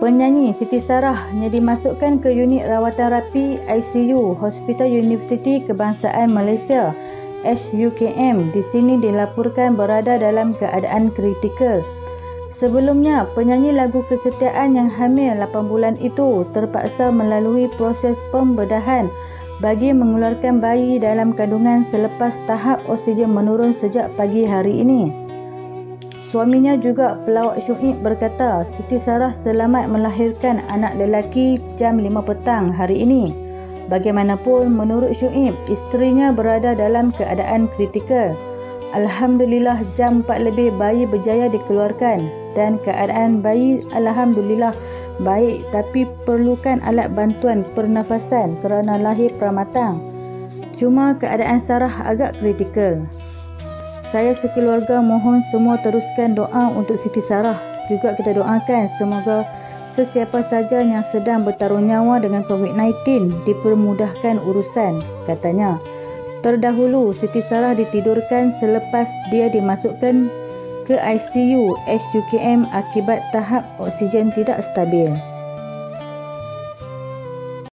Penyanyi Siti Sarah yang dimasukkan ke unit rawatan rapi ICU Hospital Universiti Kebangsaan Malaysia SUKM di sini dilaporkan berada dalam keadaan kritikal. Sebelumnya, penyanyi lagu kesetiaan yang hamil 8 bulan itu terpaksa melalui proses pembedahan bagi mengeluarkan bayi dalam kandungan selepas tahap oksigen menurun sejak pagi hari ini. Suaminya juga pelawak Syuib berkata Siti Sarah selamat melahirkan anak lelaki jam 5 petang hari ini. Bagaimanapun menurut Syuib, isterinya berada dalam keadaan kritikal. Alhamdulillah jam 4 lebih bayi berjaya dikeluarkan dan keadaan bayi Alhamdulillah baik tapi perlukan alat bantuan pernafasan kerana lahir pramatang. Cuma keadaan Sarah agak kritikal. Saya sekeluarga mohon semua teruskan doa untuk Siti Sarah. Juga kita doakan semoga sesiapa saja yang sedang bertaruh nyawa dengan COVID-19 dipermudahkan urusan, katanya. Terdahulu, Siti Sarah ditidurkan selepas dia dimasukkan ke ICU SUKM akibat tahap oksigen tidak stabil.